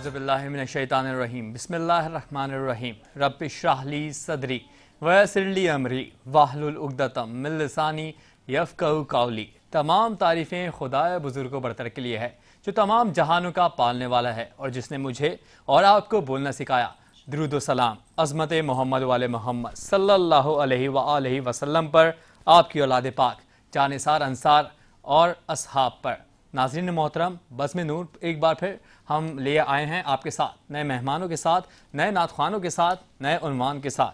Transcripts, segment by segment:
आउज़बिल्लिमिनशैतानररहीम बिस्मिल्लाहिर्रहमानिर्रहीम रब्बि इश्रह सदरी वयसिरली अमरी वाहलुल उक़दतम मिन लिसानी कौली तमाम तारीफ़ें खुदाए बुज़ुर्ग बरतर के लिए है, जो तमाम जहानों का पालने वाला है और जिसने मुझे और आपको बोलना सिखाया। दरूद अज़मत मोहम्मद वाले मोहम्मद सल्लल्लाहु अलैहि वसल्लम पर, आपकी औलाद पाक जानसार अंसार और असहाब पर। नाजरीन मोहतरम, बस में नूर एक बार फिर। हम ले आए हैं आपके साथ, नए मेहमानों के साथ, नए नातखानों के साथ, नए उनवान के साथ।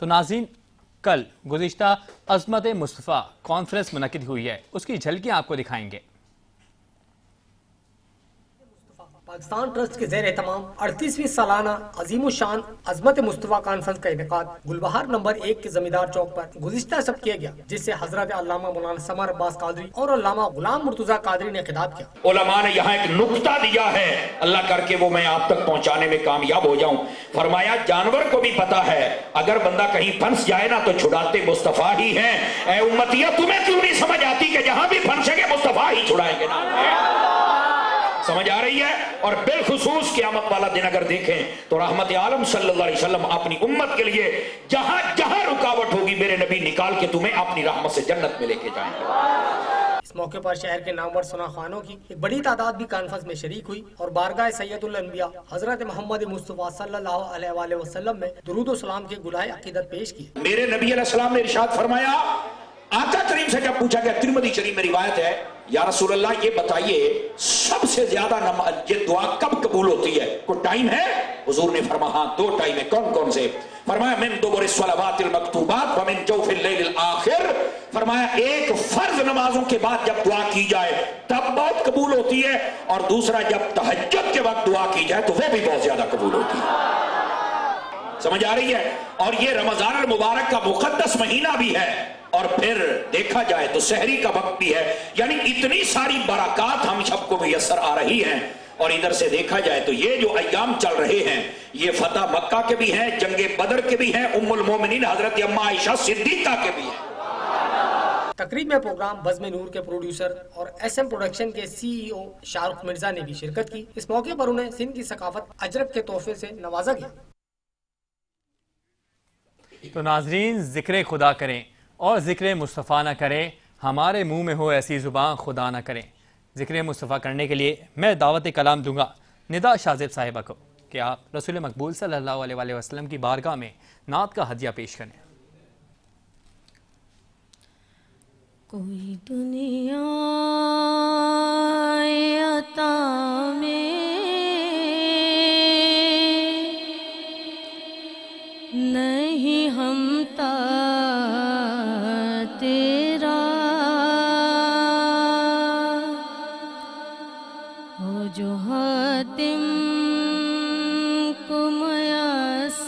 तो नाजीन कल गुज्त अजमत मुस्तफ़ा कॉन्फ्रेंस मनकद हुई है। उसकी झलकियाँ आपको दिखाएँगे। पाकिस्तान ट्रस्ट के जेर तमाम अड़तीसवीं सालाना अजीम शान अजमत मुस्तफ़ा कॉन्फ्रेंस का इनका गुलबहार नंबर एक के जमींदार चौक पर गुजश्ता सब किया गया, जिससे हज़रत अल्लामा मौलाना समर अब्बास कादरी और अल्लामा गुलाम मुर्तुजा कादरी ने खिताब किया। उलमा ने यहाँ एक नुकता दिया है। अल्लाह करके वो मैं आप तक पहुँचाने में कामयाब हो जाऊँ। फरमाया, जानवर को भी पता है। अगर बंदा कहीं फंस जाए ना तो छुड़ाते मुस्तफ़ा ही है। तुम्हें क्यों नहीं समझ आती जहाँ भी फंसेंगे, मुस्तफ़ा ही छुड़ाएँगे ना? समझ आ रही है? और बेखसूस क्यामत वाला दिन अगर देखें तो रहमत आलम सल्लल्लाहु अलैहि वसल्लम अपनी उम्मत के लिए जहाँ जहाँ रुकावट होगी मेरे नबी निकाल के तुम्हें अपनी रहमत से जन्नत में लेके जाएँगे। इस मौके पर शहर के नामवर सुना खानों की एक बड़ी तादाद भी कॉन्फ्रेंस में शरीक हुई और बारगाह सैयदुल हज़रत मोहम्मद मुस्तफ़ा सल्लल्लाहु अलैहि वसल्लम में दरूद सलाम के गुलाए अकीदत पेश की। मेरे नबी ने इरशाद फरमाया आका करीम से जब पूछा गया तिरमदी शरीफ में रिवायत है, या रसूल अल्लाह ये बताइए, सबसे ज़्यादा नमाज़ ये दुआ कब कबूल होती है? कोई टाइम है? हुजूर ने फरमा हाँ दो टाइम है। कौन कौन से? फरमाया, मिन दो मकतूबात व मिन जौफिल लैल आखिर। फरमाया, एक फ़र्ज़ नमाजों के बाद जब दुआ की जाए, तब बहुत कबूल होती है, और दूसरा, जब तहज्जुद के वक्त दुआ की जाए तो वह भी बहुत ज़्यादा कबूल होती है। समझ आ रही है? और ये रमज़ान मुबारक का मुकद्दस महीना भी है। और फिर देखा जाए तो शहरी का वक्त भी है। यानी इतनी सारी बरकत हम सबको मैसर आ रही हैं। और इधर से देखा जाए तो ये जो अयाम चल रहे हैं ये फतेह मक्का के भी हैं जंगे बदर के भी हैं उम्मुल मोमिनीन हज़रत अम्मा आयशा सिद्दीका के भी हैं। तकरीब में प्रोग्राम बजम नूर के प्रोड्यूसर और एस एम प्रोडक्शन के सीईओ शाहरुख मिर्ज़ा ने भी शिरकत की। इस मौके पर उन्हें सिंध की सकाफत अजरक के तोहफे से नवाजा गया। तो नाजरीन ज़िक्र खुदा करें और ज़िक्र मुस्तफ़ा ना करें, हमारे मुँह में हो ऐसी ज़ुबान खुदा ना करें। ज़िक्र मुस्तफ़ा करने के लिए मैं दावत कलाम दूँगा। निदा शाजिब साहिबा को कि आप रसूल मकबूल सल्लल्लाहु वसलम की बारगाह में नात का हदिया पेश करें। कोई दुनिया में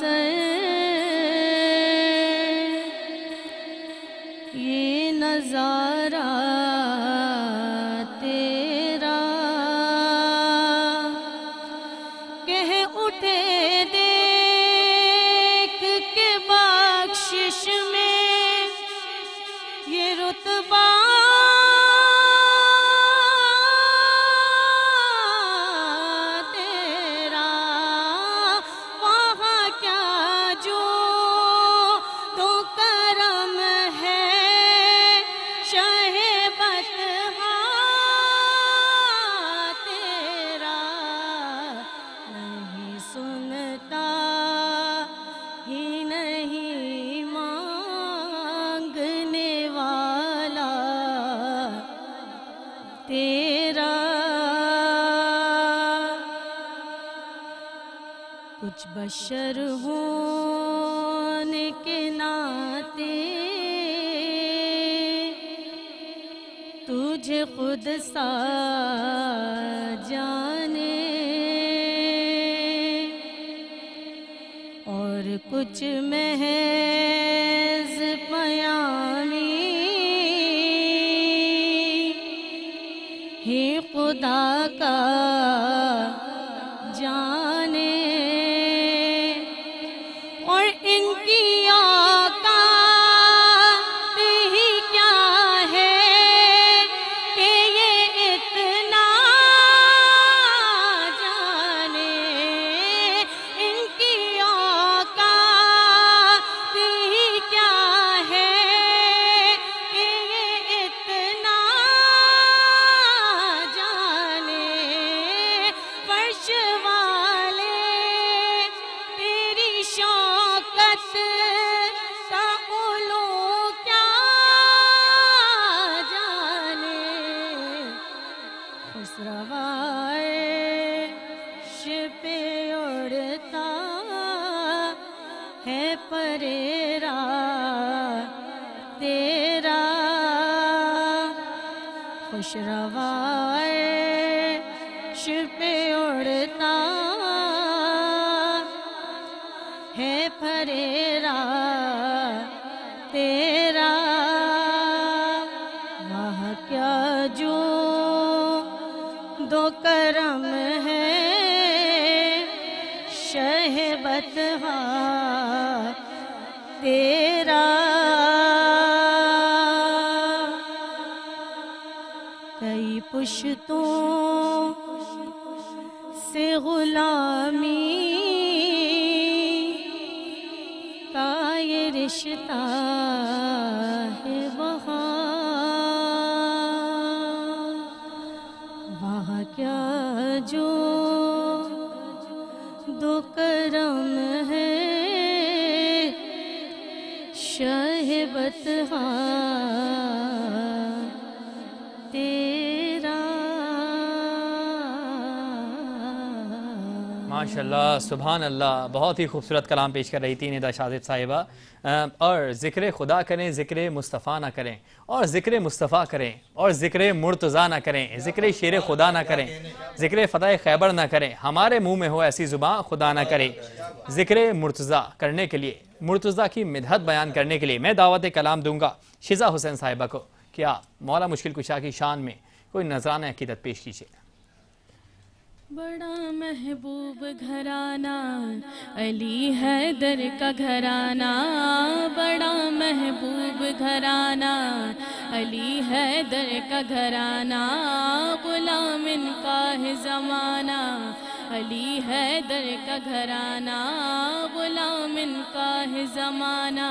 say बशर होने के नाते तुझे खुद सा जाने और कुछ महज पयामी हे खुदा का खुश रवाश पे उड़ता है फरेरा, तेरा वह क्या जो दो करम है, शहबत तेरा शहबत तेरा। माशाल्लाह सुबहान अल्लाह बहुत ही खूबसूरत कलाम पेश कर रही थी निदा शाजिद साहिबा। और ज़िक्र खुदा करें, ज़िक्र मुस्तफ़ा ना करें, और ज़िक्र मुस्तफ़ा करें, और ज़िक्र मुर्तज़ा ना करें, ज़िक्र शेर खुदा ना करें, ज़िक्र फ़तह खैबर ना करें। हमारे मुँह में हो ऐसी ज़ुबान खुदा ना करे। ज़िक्र मुर्तज़ा करने के लिए। मुर्तज़ा की मिदहत बयान करने के लिए मैं दावत कलाम दूँगा शिजा हुसैन साहिबा को। कि आप मौला मुश्किल कुशा की शान में कोई नजराना अकीदत पेश कीजिए? बड़ा महबूब घराना, अली हैदर का घराना, बड़ा महबूब घराना, अली हैदर का घराना, गुलाम इनका है ज़माना। अली हैदर का घराना, गुलाम इनका है ज़माना।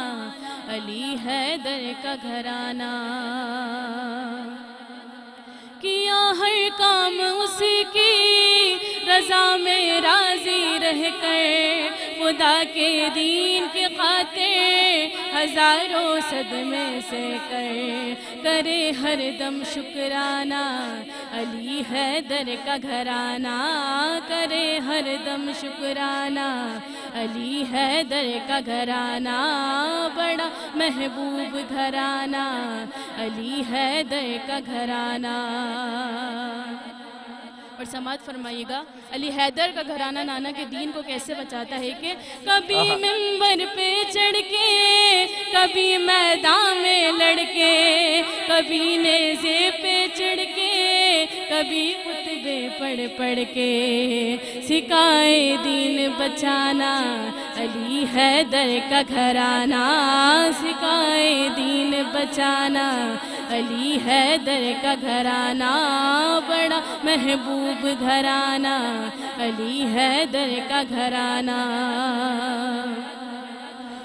अली हैदर का घराना। किया हर काम उसी की रजा में राज़ी रह कर खुदा के दीन के खाते हज़ारों सदमे से कर। करे हर दम शुक्राना, अली हैदर का घराना। करे हर दम शुक्राना, अली हैदर का घराना। बड़ा महबूब घराना, अली हैदर का घराना। और समाज फरमाइएगा अली हैदर का घराना नाना के दीन को कैसे बचाता है कि कभी मिंबर पे चढ़ के कभी मैदान में लड़के कभी नेजे पे चढ़ के कभी खुतबे पढ़ पढ़ के सिखाए दीन बचाना अली हैदर का घराना। सिखाए दीन बचाना अली हैदर का घराना बड़ा महबूब घराना, अली हैदर का घराना।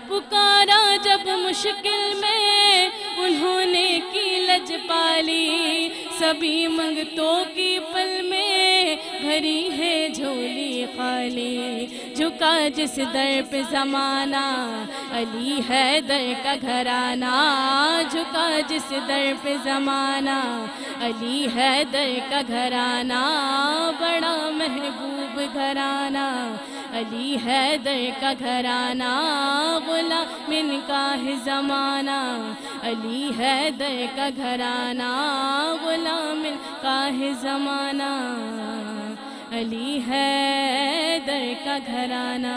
पुकारा जब मुश्किल में उन्होंने की लज पाली, सभी मंगतों की पल में भरी है झोली खाली झुका जिस दर पे जमाना, अली है दर का घराना झुका जिस दर पे जमाना, अली है दर का घराना, बड़ा महबूब घराना, अली है दर का घराना, गुलाम का है जमाना, अली है दर का घराना, गुलाम का है जमाना। अली है दर का घराना।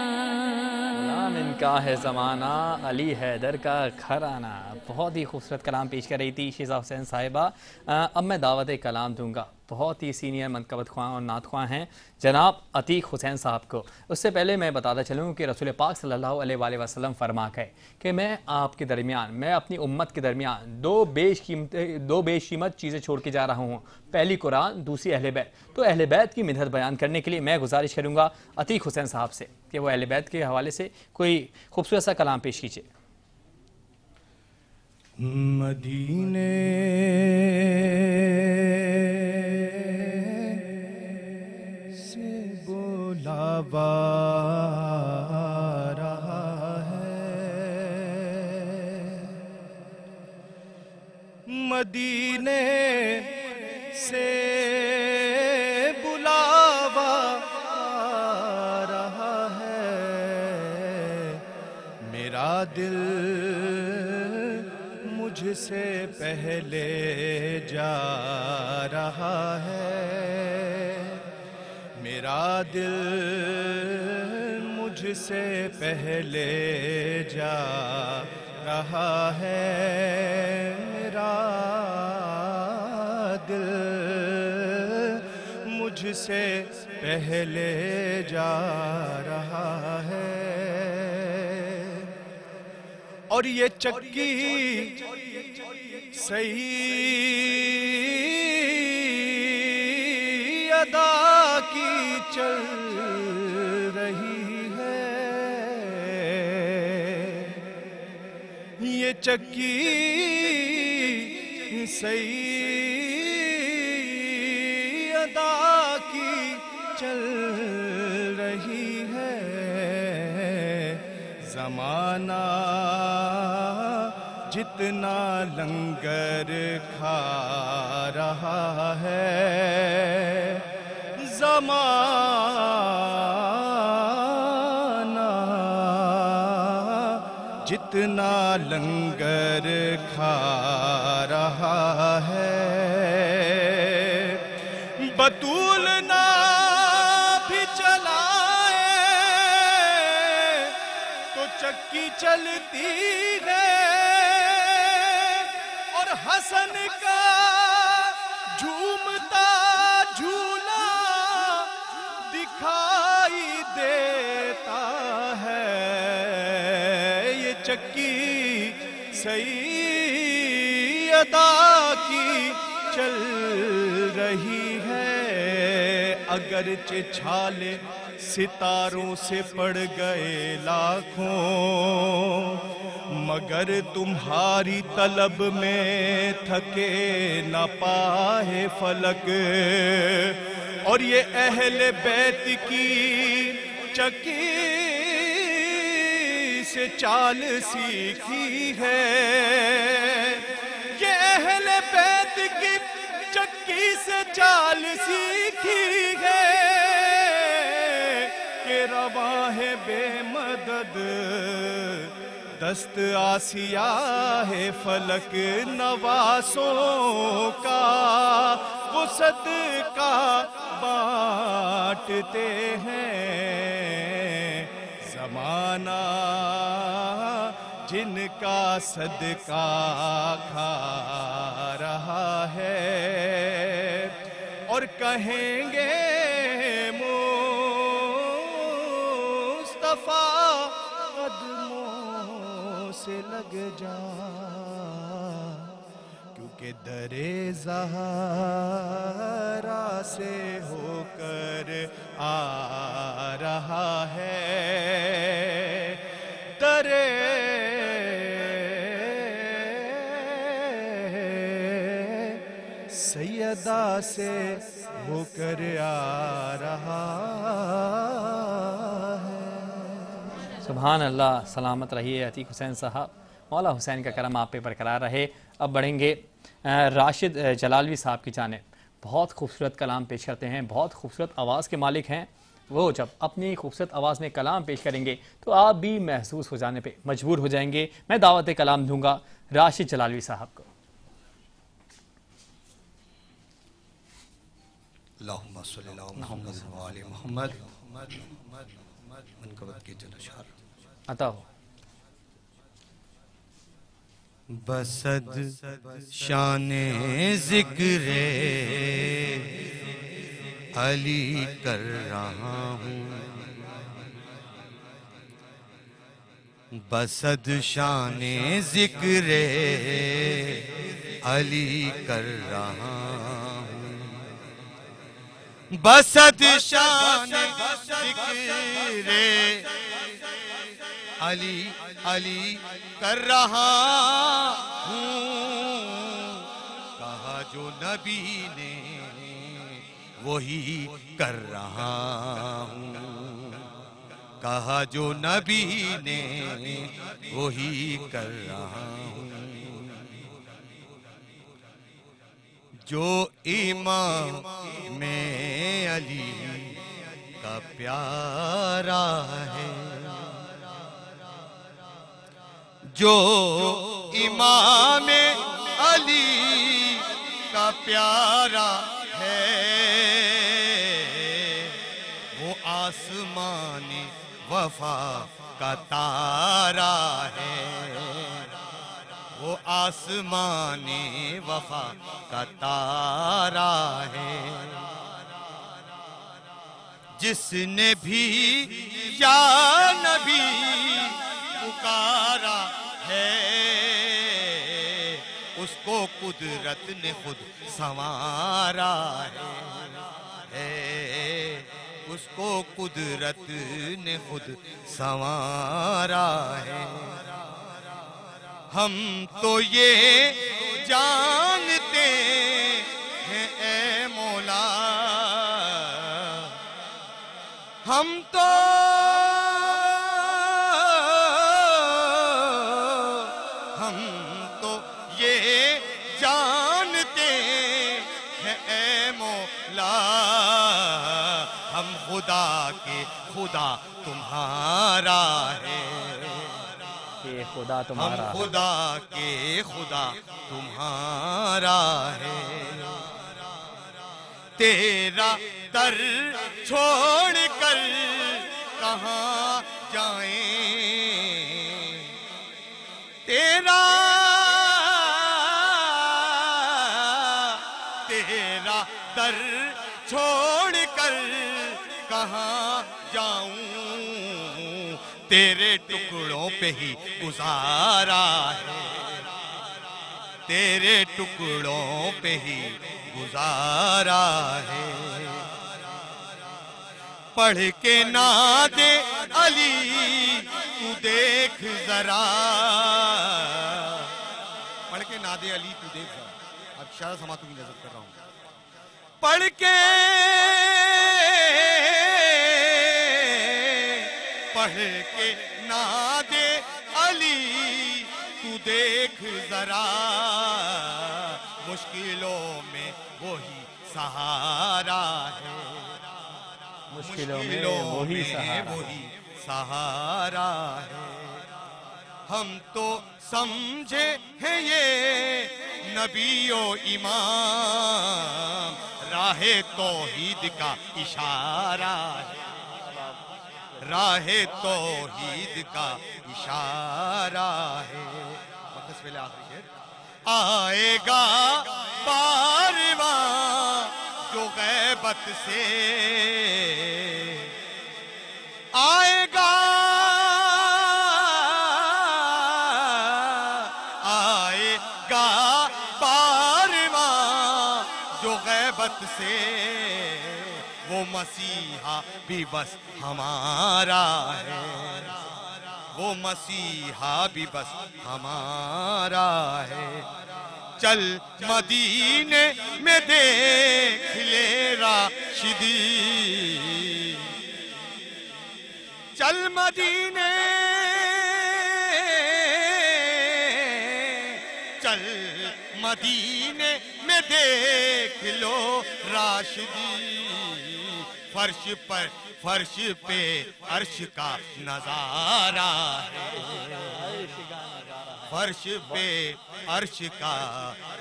इनका है ज़माना अली हैदर का घराना। बहुत ही खूबसूरत कलाम पेश कर रही थी शीज़ा हुसैन साहिबा। अब मैं दावत कलाम दूँगा। बहुत ही सीनियर मनकबत ख्वां और नात ख्वां हैं। जनाब अतीक हुसैन साहब को। उससे पहले मैं बताता चलूँ कि रसूल पाक सल्लल्लाहु अलैहि वसल्लम फरमा गए कि मैं आपके दरमियान, मैं अपनी उम्मत के दरमियान दो बेशकीमत दो बेशकीमत चीज़ें छोड़ के जा रहा हूँ। पहली कुरान, दूसरी अहल बैत। तो अहल बैत की मिदहत बयान करने के लिए मैं गुजारिश करूँगा अतीक हुसैन साहब से कि वो अहल बैत के हवाले से कोई खूबसूरत सा कलाम पेश कीजिए। मदीने बुलावा रहा है। मदीने से बुलावा रहा है। मेरा दिल मुझसे पहले जा रहा है। मेरा दिल मुझसे पहले जा रहा है, मेरा दिल मुझसे पहले जा रहा है। और ये चक्की सही चल रही है। ये चक्की सही अदा की चल रही है। जमाना जितना लंगर खा रहा है। जमाना, जितना लंगर खा रहा है। बतूल ना भी चलाए तो चक्की चलती है। और हसन का सही अदा की चल रही है। अगर छाले सितारों से पड़ गए लाखों। मगर तुम्हारी तलब में थके न पाए फलक। और ये अहल बैत की चकी से चाल सीखी है। अहल बैत की चक्की से चाल सीखी है के रवा है बेमदद, दस्त आसिया है फलक नवासों का। वो सदका बांटते हैं। जमाना जिनका सदका खा रहा है। और कहेंगे मुस्तफ़ा कदमों से लग जा। क्योंकि दरे जहरा से होकर आ रहा है। दरे सैयदा से होकर आ रहा है। सुबहान अल्लाह, सलामत रहिए अतीक हुसैन साहब। मौला हुसैन का करम आप पे बरकरार रहे। अब बढ़ेंगे राशिद जलालवी साहब की जाने बहुत खूबसूरत कलाम पेश करते हैं बहुत खूबसूरत आवाज़ के मालिक हैं। वो जब अपनी खूबसूरत आवाज़ में कलाम पेश करेंगे तो आप भी महसूस हो जाने पे मजबूर हो जाएँगे। मैं दावत कलाम दूँगा राशिद जलालवी साहब को। अल्लाहुम्मा सल्ली अला मुहम्मद व आले मोहम्मद मनकबत के चलो शार अता हो बसद शान ज़िक्र। अली कर रहा हूँ। बसद शान ज़िक्र। अली कर रहा हूँ। बसद शान ज़िक्र। अली अली कर रहा हूँ। कहा जो नबी ने, वही कर रहा हूँ। कहा जो नबी ने, वही कर रहा हूँ। जो इमाम में अली का प्यारा है जो इमाम अली का प्यारा है, वो आसमान वफा का तारा है। वो आसमान वफा का तारा है। जिसने भी या नबी पुकारा उसको कुदरत ने खुद संवारा है, उसको कुदरत ने खुद संवारा है। हम तो ये जानते हैं ए मौला। हम तो खुदा तुम्हारा है। के खुदा तुम्हारा हम खुदा के खुदा तुम्हारा है। तेरा दर छोड़ कर कहाँ जाएँ? तेरा तेरा दर छोड़ कर कहाँ जाऊँ? तेरे टुकड़ों पे ही गुजारा है। तेरे टुकड़ों पे ही गुजारा है। पढ़ के ना दे अली, तू देख जरा। पढ़ के ना दे अली, तू देख जरा। अब शायद समा की नज़र कर रहा हूँ। पढ़ के पढ़ के नादे अली तू देख जरा। मुश्किलों में वही सहारा है। मुश्किलों में वही सहारा वही सहारा है। हम तो समझे हैं ये नबियो इमाम राहे तौहीद का इशारा है। राहे ईद का इशारा है। वापस पहले आखिरी शेर। आएगा बारवा जो गैबत से। आएगा मसीहा भी बस हमारा है। वो मसीहा भी बस हमारा है। चल मदीने में देख ले राशिदी। चल मदीने चल मदीने में देख लो राशिदी। फर्श पर, फर्श पे अर्श का नज़ारा है। फर्श पे अर्श का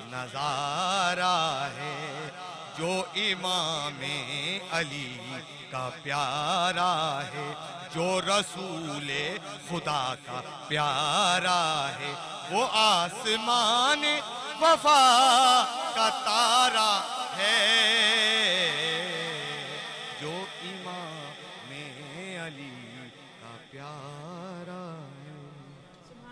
नज़ारा है। जो इमाम अली का प्यारा है, जो रसूल खुदा का प्यारा है, वो आसमान वफा का तारा है।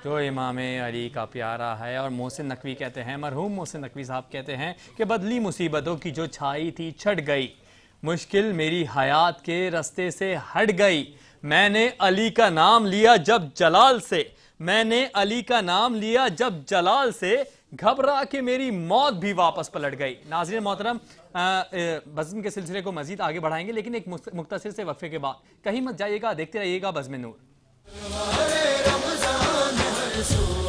जो इमाम अली का प्यारा है और मोहसिन नकवी कहते हैं, मरहूम मोहसिन नकवी साहब कहते हैं कि बदली मुसीबतों की जो छाई थी छट गई। मुश्किल मेरी हयात के रस्ते से हट गई। मैंने अली का नाम लिया जब जलाल से। मैंने अली का नाम लिया जब जलाल से। घबरा के मेरी मौत भी वापस पलट गई। नाजरीन मोहतरम बज़म के सिलसिले को मजीद आगे बढ़ाएँगे, लेकिन एक मुख्तर से वक्फे के बाद। कहीं मत जाइएगा, देखते रहिएगा बज़म नूर So.